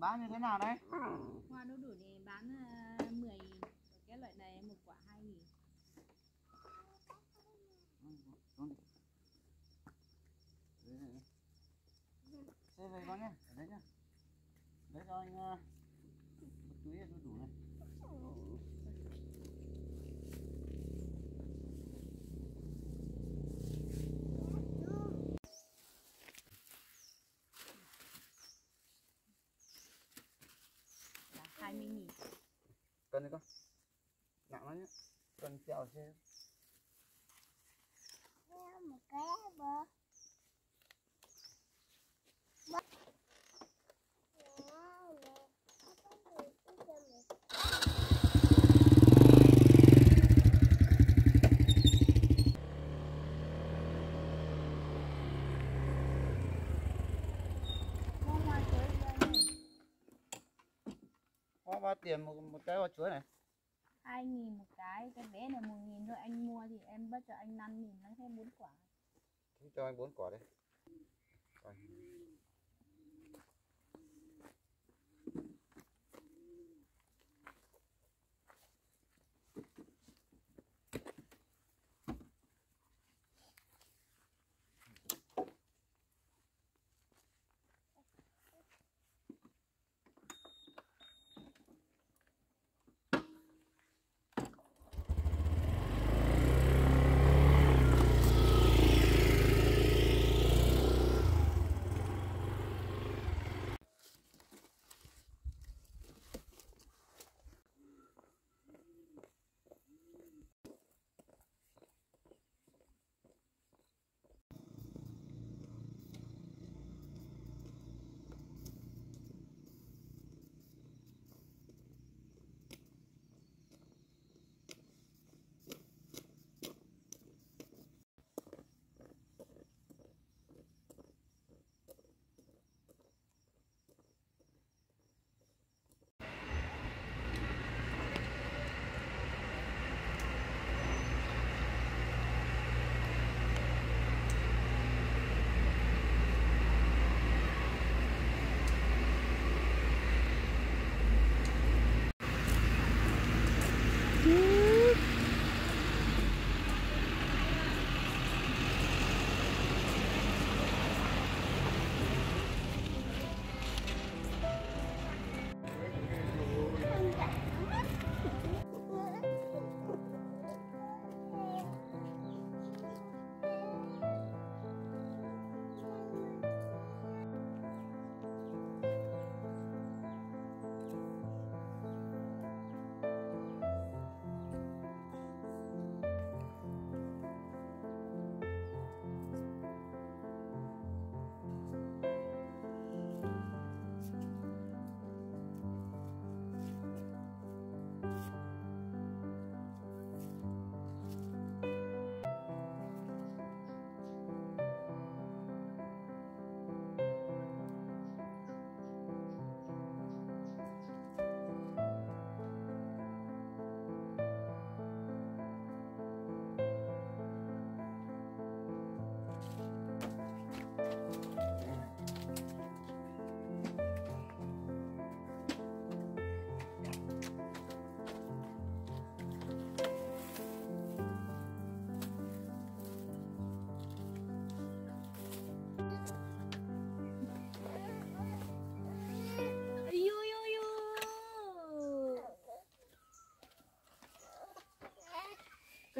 bán như thế nào đấy hoa đu đủ thì bán à, 10 cái loại này một quả 2 nghìn Xe về con nhé, ở đấy nhá. Đấy cho anh một túi đu đủ này. Cân đi con. Nặng lắm nhá. cân chèo xem một cái bơ Hoa bao tiền một, một cái hoa chuối này. 2 nghìn một cái cái bé này 1 nghìn thôi anh mua thì em bất cho anh 5 nghìn nó thêm 4 quả Thế Cho anh bốn quả đây. Coi.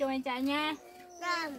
Chào anh trai nha Vâng.